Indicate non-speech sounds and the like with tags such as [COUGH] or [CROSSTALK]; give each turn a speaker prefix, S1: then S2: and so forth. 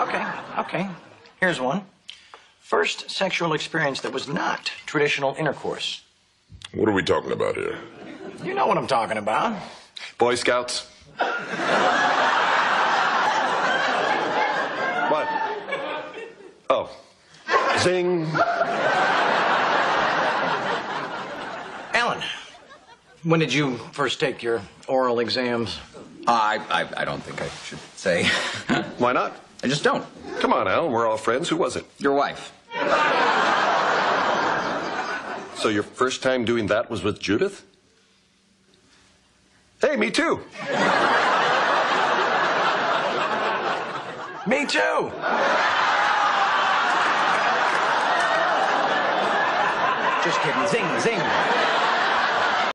S1: Okay, okay. Here's one. First sexual experience that was not traditional intercourse.
S2: What are we talking about here?
S1: You know what I'm talking about.
S3: Boy Scouts. what? Oh. Zing.
S1: Alan, when did you first take your oral exams?
S4: I, I, I don't think I should say. [LAUGHS]
S3: Why not?
S4: I just don't.
S3: Come on, Alan. We're all friends. Who was it?
S4: Your wife.
S3: So your first time doing that was with Judith? Hey, me too.
S1: Me too. Just kidding. Zing, zing.